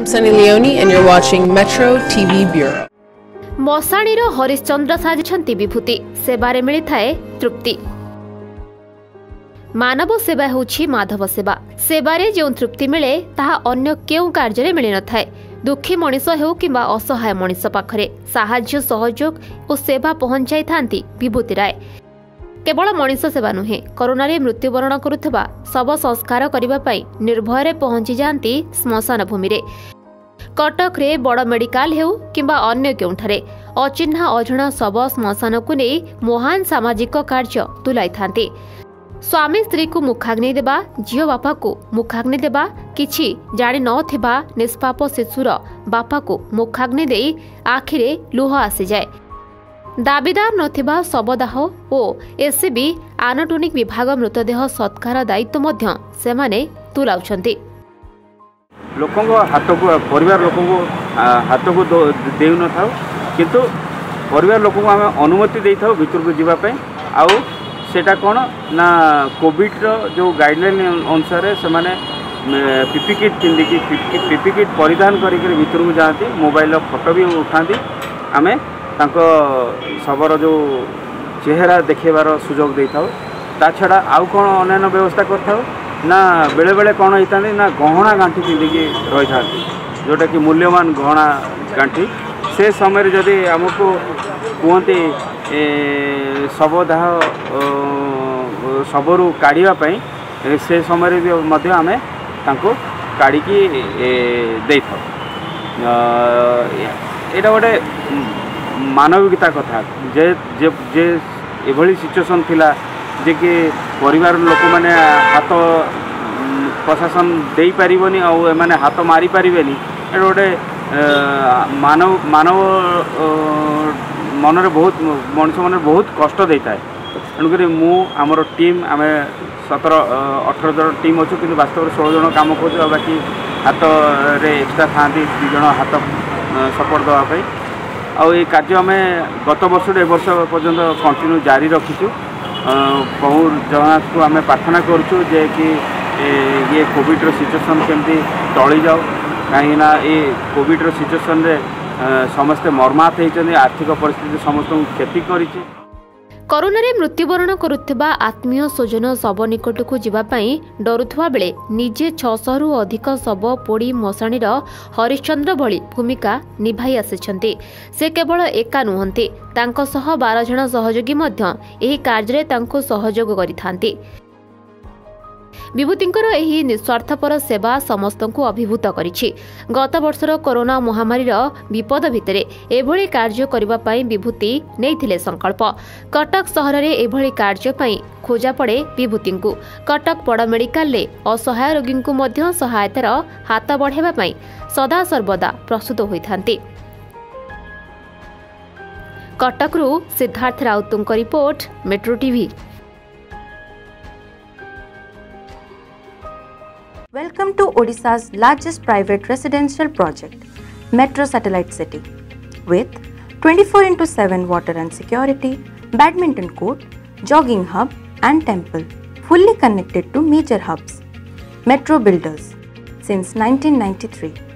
I'm Sunny Leone, and you're watching Metro TV Bureau. ମଶାଣୀର Harishchandra ସାଜିଛନ୍ତି ବିଭୂତି। ସେବାରେ ମିଳିଥାଏ ତୃପ୍ତି। ମାନବ ସେବା ହେଉଛି ମାଧବ ସେବା। ସେବାରେ ଯେଉଁ ତୃପ୍ତି ମିଳେ ତାହା ଅନ୍ୟ କେଉଁ କାର୍ଯ୍ୟରେ ମିଳିନଥାଏ ଦୁଃଖୀ ମଣିଷ ହେଉ କିମ୍ବା ଅସହାୟ ମଣିଷ ପାଖରେ ସାହାଯ୍ୟ ସହଯୋଗ ଓ ସେବା ପହଞ୍ଚାଇଥାନ୍ତି ବିଭୂତି ରାୟ। କେବଳ ମଣିଷ ସେବା ନୁହେଁ କରୋନାରେ ମୃତ୍ୟୁବରଣ କରୁଥିବା ଶବ ସଂସ୍କାର କରିବା ପାଇଁ ନିର୍ଭୟରେ ପହଞ୍ଚି ଯାଆନ୍ତି ଶ୍ମଶାନ ଭୂମିରେ କଟକରେ ବଡ଼ ମେଡିକାଲ ହେଉ କିମ୍ବା ଅନ୍ୟ କେଉଁଠାରେ ଅଚିହ୍ନା ଅଜଣା ଶବ ଶ୍ମଶାନକୁ ନେଇ ମହାନ ସାମାଜିକ କାର୍ଯ୍ୟ ତୁଲାଇଥାନ୍ତି। ସ୍ୱାମୀ ସ୍ତ୍ରୀକୁ ମୁଖାଗ୍ନି ଦେବା ଝିଅ ବାପାକୁ ମୁଖାଗ୍ନି ଦେବା କିଛି ଜାଣି ନଥିବା ନିଷ୍ପାପ ଶିଶୁର ବାପାକୁ ମୁଖାଗ୍ନି ଦେଇ ଆଖିରେ ଲୁହ ଆସିଯାଏ। ଦାବିଦାର ନଥିବା ଶବଦାହ ଓ ଏସ୍ସିବି ଆନଟୋନିକ୍ ବିଭାଗ ମୃତଦେହ ସତ୍କାର ଦାୟିତ୍ୱ ମଧ୍ୟ ସେମାନେ ତୁଲାଉଛନ୍ତି। ଲୋକଙ୍କ ହାତକୁ ପରିବାର ଲୋକଙ୍କୁ ହାତକୁ ଦଉ- ଦେଉନଥାଉ କିନ୍ତୁ ପରିବାର ଲୋକଙ୍କୁ ଆମେ ଅନୁମତି ଦେଇଥାଉ ଭିତରକୁ ଯିବା ପାଇଁ। ଆଉ ସେଇଟା କ'ଣ ନା କୋଭିଡ଼ର ଯେଉଁ ଗାଇଡ଼ଲାଇନ୍ ଅନୁସାରେ ସେମାନେ ପିପି କିଟ୍ ପିନ୍ଧିକି ପିପି କିଟ୍ ପରିଧାନ କରିକି ଭିତରକୁ ଯାଆନ୍ତି ମୋବାଇଲର ଫଟୋ ବି ଉଠାନ୍ତି। ଆମେ ତାଙ୍କ ଶବର ଯେଉଁ ଚେହେରା ଦେଖେଇବାର ସୁଯୋଗ ଦେଇଥାଉ। ତା ଛଡ଼ା ଆଉ କ'ଣ ଅନ୍ୟାନ୍ୟ ବ୍ୟବସ୍ଥା କରିଥାଉ? ନା ବେଳେବେଳେ କ'ଣ ହେଇଥାନ୍ତି? ନା ଗହଣା ଗାଣ୍ଠି ପିନ୍ଧିକି ରହିଥାନ୍ତି ଯେଉଁଟାକି ମୂଲ୍ୟବାନ ଗହଣା ଗାଣ୍ଠି। ସେ ସମୟରେ ଯଦି ଆମକୁ କୁହନ୍ତି ଏ, ଶବଦାହ ଅ, ଶବରୁ କାଢ଼ିବା ପାଇଁ ଏ, ସେ ସମୟରେ ବି ମଧ୍ୟ ଆମେ ତାଙ୍କୁ କାଢ଼ିକି ଏ, ଦେଇଥାଉ। ଅ, ଏଇଟା ଗୋଟେ মানবিকতা কথা। যে যে এভাবে সিচুয়েসন লা যে কি পরিবার লোক মানে হাত প্রশাসন দেইপারিবনি আউ এমানে হাত মারি পারিবেনি এটা গোটে মানব মানব মনরে বহুত মনিষ মনরে বহুত কষ্ট দেইথায় তেণুকরি মু আমার টিম আমি সতের অঠর জন টিম অছু কিন্তু বাস্তবরে ষোল জন কাম করছু বাকি হাতরে এক্সট্রা থাকে দুই জন হাত সপোর্ট দেওয়া ଆଉ ଏଇ କାର୍ଯ୍ୟ ଆମେ ଗତ ବର୍ଷରୁ ଏ ବର୍ଷ ପର୍ଯ୍ୟନ୍ତ କଣ୍ଟିନ୍ୟୁ ଜାରି ରଖିଛୁ। ଅ, ପ୍ରଭୁ ଜଗନ୍ନାଥକୁ ଆମେ ପ୍ରାର୍ଥନା କରୁଛୁ ଯେ କି ଏ, ଇଏ କୋଭିଡ଼ର ସିଚୁଏସନ୍ କେମିତି ଟଳିଯାଉ। କାହିଁକିନା ଏ କୋଭିଡ଼ର ସିଚୁଏସନ୍ରେ ସମସ୍ତେ ମର୍ମାହତ ହେଇଛନ୍ତି ଆର୍ଥିକ ପରିସ୍ଥିତି ସମସ୍ତଙ୍କୁ କ୍ଷତି କରିଛି। କରୋନାରେ ମୃତ୍ୟୁବରଣ କରୁଥିବା ଆତ୍ମୀୟ ସ୍ୱଜନ ଶବ ନିକଟକୁ ଯିବା ପାଇଁ ଡରୁଥିବା ବେଳେ ନିଜେ ଛଅଶହରୁ ଅଧିକ ଶବ ପୋଡ଼ି ମଶାଣୀର ହରିଶ୍ଚନ୍ଦ୍ର ଭଳି ଭୂମିକା ନିଭାଇ ଆସିଛନ୍ତି। ସେ କେବଳ ଏକା ନୁହନ୍ତି ତାଙ୍କ ସହ ବାର ଜଣ ସହଯୋଗୀ ମଧ୍ୟ ଏହି କାର୍ଯ୍ୟରେ ତାଙ୍କୁ ସହଯୋଗ କରିଥାନ୍ତି। ବିଭୂତିଙ୍କର ଏହି ନିଃସ୍ୱାର୍ଥପର ସେବା ସମସ୍ତଙ୍କୁ ଅଭିଭୂତ କରିଛି। ଗତବର୍ଷର କରୋନା ମହାମାରୀର ବିପଦ ଭିତରେ ଏଭଳି କାର୍ଯ୍ୟ କରିବା ପାଇଁ ବିଭୂତି ନେଇଥିଲେ ସଂକଳ୍ପ। କଟକ ସହରରେ ଏଭଳି କାର୍ଯ୍ୟ ପାଇଁ ଖୋଜା ପଡ଼େ ବିଭୂତିଙ୍କୁ। କଟକ ବଡ଼ ମେଡିକାଲରେ ଅସହାୟ ରୋଗୀଙ୍କୁ ମଧ୍ୟ ସହାୟତାର ହାତ ବଢ଼ାଇବା ପାଇଁ ସଦାସର୍ବଦା ପ୍ରସ୍ତୁତ ହୋଇଥାନ୍ତି। କଟକରୁ ସିଦ୍ଧାର୍ଥ ରାଉତଙ୍କ report Metro TV. Welcome to Odisha's largest private residential project, Metro Satellite City, with 24 into 7 water and security, badminton court, jogging hub, and temple, fully connected to major hubs. Metro Builders since 1993.